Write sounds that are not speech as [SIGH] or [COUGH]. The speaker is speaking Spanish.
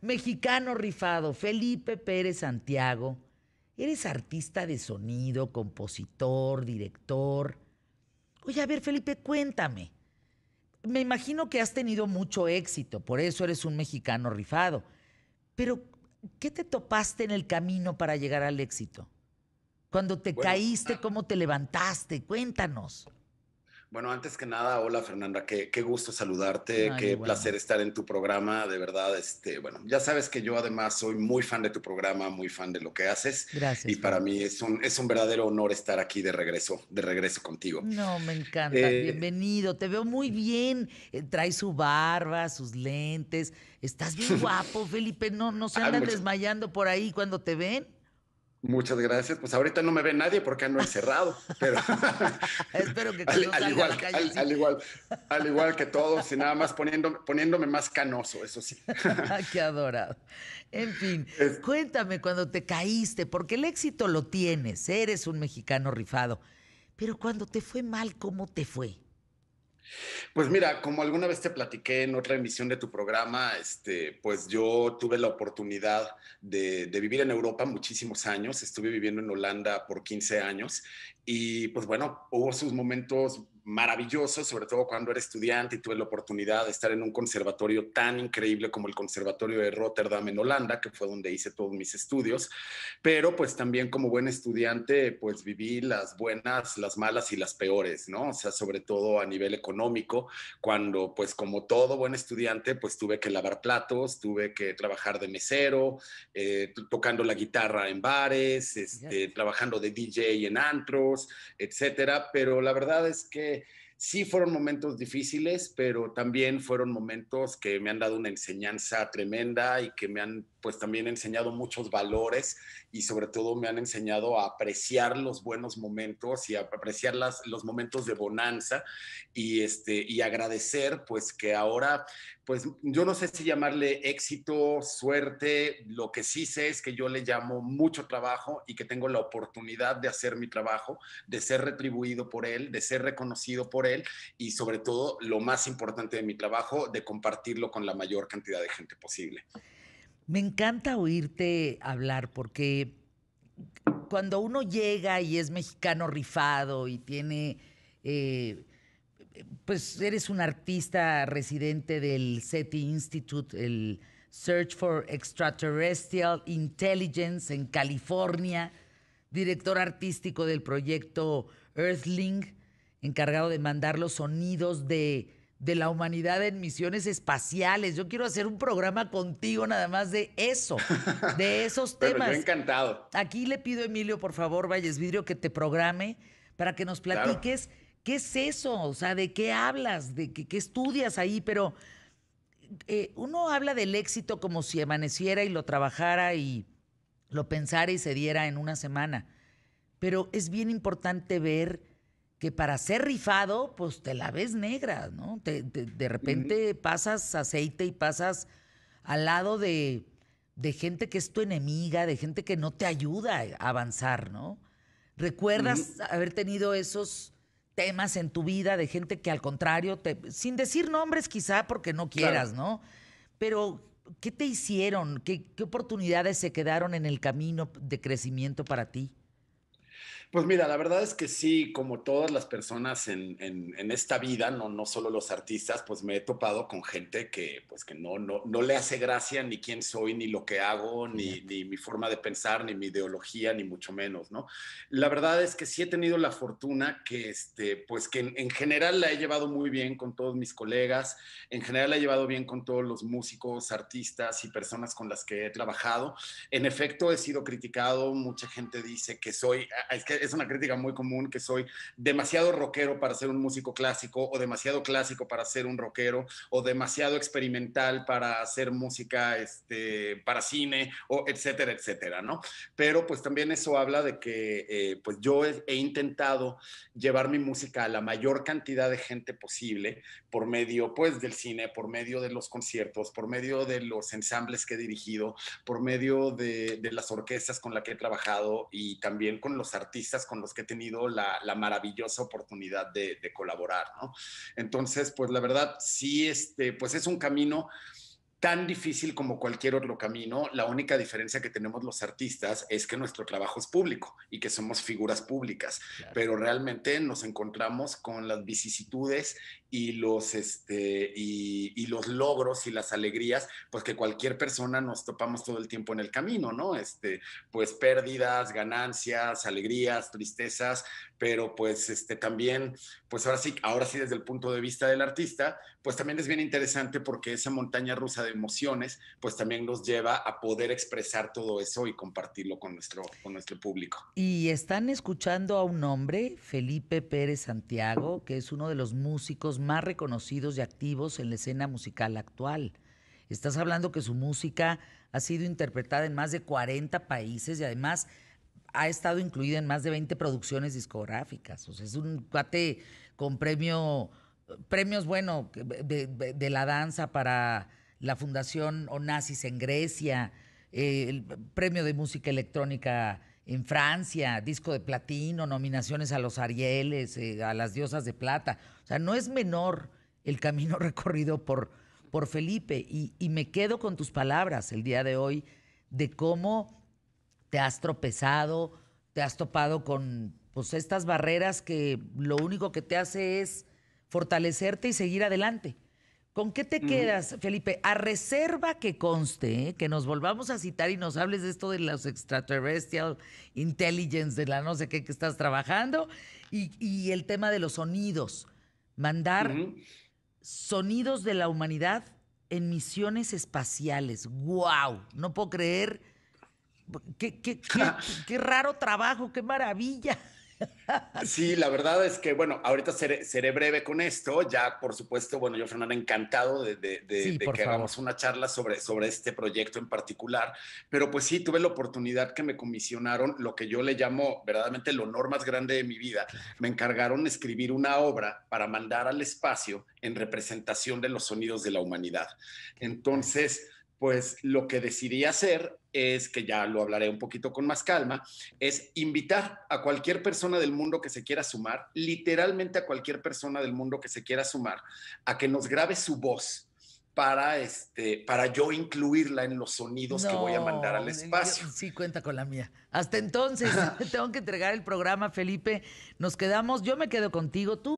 mexicano rifado, Felipe Pérez Santiago. Eres artista de sonido, compositor, director. Oye, a ver, Felipe, cuéntame. Me imagino que has tenido mucho éxito, por eso eres un mexicano rifado. Pero, ¿qué te topaste en el camino para llegar al éxito? Cuando te caíste, ah ¿cómo te levantaste? Cuéntanos. Bueno, antes que nada, hola Fernanda, qué, qué gusto saludarte, qué placer estar en tu programa, de verdad, este, bueno, ya sabes que yo además soy muy fan de tu programa, muy fan de lo que haces. Gracias. Y para mí es un, es un verdadero honor estar aquí de regreso, de regreso contigo. No, me encanta, eh, bienvenido, te veo muy bien, eh, traes su barba, sus lentes, estás bien [LAUGHS] guapo, Felipe, no, no se andan desmayando por ahí cuando te ven. Muchas gracias. Pues ahorita no me ve nadie porque ando encerrado, [LAUGHS] pero espero que al, al, igual, al, [LAUGHS] igual, al igual que todos y nada más poniéndome, poniéndome más canoso, eso sí. Qué adorado. En fin, [LAUGHS] cuéntame cuando te caíste, porque el éxito lo tienes, eres un mexicano rifado, pero cuando te fue mal, ¿cómo te fue? Pues mira, como alguna vez te platiqué en otra emisión de tu programa, este, pues yo tuve la oportunidad de, de, vivir en Europa muchísimos años. Estuve viviendo en Holanda por 15 años y pues bueno, hubo sus momentos maravilloso, sobre todo cuando era estudiante y tuve la oportunidad de estar en un conservatorio tan increíble como el Conservatorio de Rotterdam en Holanda, que fue donde hice todos mis estudios, pero pues también como buen estudiante, pues viví las buenas, las malas y las peores, ¿no? O sea, sobre todo a nivel económico, cuando pues como todo buen estudiante, pues tuve que lavar platos, tuve que trabajar de mesero, eh, tocando la guitarra en bares, este, trabajando de DJ en antros, etcétera, pero la verdad es que sí fueron momentos difíciles, pero también fueron momentos que me han dado una enseñanza tremenda y que me han pues también enseñado muchos valores y sobre todo me han enseñado a apreciar los buenos momentos y a apreciar las, los momentos de bonanza y, este, y agradecer pues que ahora, pues yo no sé si llamarle éxito, suerte, lo que sí sé es que yo le llamo mucho trabajo y que tengo la oportunidad de hacer mi trabajo, de ser retribuido por él, de ser reconocido por él y sobre todo lo más importante de mi trabajo, de compartirlo con la mayor cantidad de gente posible. Me encanta oírte hablar porque cuando uno llega y es mexicano rifado y tiene, eh, pues eres un artista residente del SETI Institute, el Search for Extraterrestrial Intelligence en California, director artístico del proyecto Earthling, encargado de mandar los sonidos de de la humanidad en misiones espaciales. Yo quiero hacer un programa contigo nada más de eso, de [LAUGHS] esos temas. Pero encantado. Aquí le pido a Emilio, por favor, Valles Vidrio, que te programe para que nos platiques qué es eso, o sea, de qué hablas, de qué, estudias ahí, pero eh, uno habla del éxito como si amaneciera y lo trabajara y lo pensara y se diera en una semana. Pero es bien importante ver que para ser rifado, pues te la ves negra, ¿no? de repente pasas aceite y pasas al lado de, gente que es tu enemiga, de gente que no te ayuda a avanzar, ¿no? ¿Recuerdas haber tenido esos temas en tu vida de gente que al contrario, te, sin decir nombres quizá porque no quieras, ¿no? Pero, ¿qué te hicieron? ¿Qué oportunidades se quedaron en el camino de crecimiento para ti? Pues mira, la verdad es que sí, como todas las personas en, en, esta vida, no, no solo los artistas, pues me he topado con gente que, pues que no, no, no le hace gracia ni quién soy, ni lo que hago, ni, ni, mi forma de pensar, ni mi ideología, ni mucho menos, ¿no? La verdad es que sí he tenido la fortuna que, este, pues que en, en general la he llevado muy bien con todos mis colegas, en general la he llevado bien con todos los músicos, artistas y personas con las que he trabajado. En efecto, he sido criticado, mucha gente dice que soy, es que es una crítica muy común que soy demasiado rockero para ser un músico clásico o demasiado clásico para ser un rockero o demasiado experimental para hacer música este, para cine o etcétera, etcétera, ¿no? Pero pues también eso habla de que eh, pues yo he, he intentado llevar mi música a la mayor cantidad de gente posible por medio pues del cine, por medio de los conciertos, por medio de los ensambles que he dirigido, por medio de, de las orquestas con las que he trabajado y también con los artistas con los que he tenido la, maravillosa oportunidad de, colaborar, ¿no? Entonces, pues la verdad, sí, este, pues es un camino tan difícil como cualquier otro camino. La única diferencia que tenemos los artistas es que nuestro trabajo es público y que somos figuras públicas, pero realmente nos encontramos con las vicisitudes y los, este, y, los logros y las alegrías, pues que cualquier persona nos topamos todo el tiempo en el camino, ¿no? Este, pues pérdidas, ganancias, alegrías, tristezas, pero pues este, también, pues ahora sí, ahora sí desde el punto de vista del artista, pues también es bien interesante porque esa montaña rusa de emociones, pues también nos lleva a poder expresar todo eso y compartirlo con nuestro, con nuestro público. Y están escuchando a un hombre, Felipe Pérez Santiago, que es uno de los músicos más reconocidos y activos en la escena musical actual. Estás hablando que su música ha sido interpretada en más de 40 países y además ha estado incluida en más de 20 producciones discográficas. O sea, es un cuate con premio, premios, bueno, de, la danza para la Fundación Onassis en Grecia, eh, el premio de música electrónica en Francia, disco de platino, nominaciones a los Arieles, eh, a las diosas de plata. O sea, no es menor el camino [LAUGHS] recorrido por, por Felipe. Y, y me quedo con tus palabras el día de hoy de cómo te has tropezado, te has topado con pues, estas barreras que lo único que te hace es fortalecerte y seguir adelante. ¿Con qué te quedas, Felipe? A reserva que conste, ¿eh? que nos volvamos a citar y nos hables de esto de los extraterrestrial intelligence, de la no sé qué que estás trabajando, y, el tema de los sonidos. Mandar sonidos de la humanidad en misiones espaciales. ¡Wow! No puedo creer. qué, qué [LAUGHS] raro trabajo, qué maravilla. Sí, la verdad es que, bueno, ahorita seré, breve con esto. Ya, por supuesto, bueno, yo, Fernanda, encantado de, que hagamos una charla sobre, sobre este proyecto en particular. Pero pues sí, tuve la oportunidad que me comisionaron lo que yo le llamo verdaderamente el honor más grande de mi vida. Me encargaron escribir una obra para mandar al espacio en representación de los sonidos de la humanidad. Entonces, pues lo que decidí hacer es, que ya lo hablaré un poquito con más calma, es invitar a cualquier persona del mundo que se quiera sumar, literalmente a cualquier persona del mundo que se quiera sumar, a que nos grabe su voz para, este, para yo incluirla en los sonidos que voy a mandar al espacio. Sí, cuenta con la mía. Hasta entonces, [LAUGHS] tengo que entregar el programa, Felipe. Nos quedamos, yo me quedo contigo, tú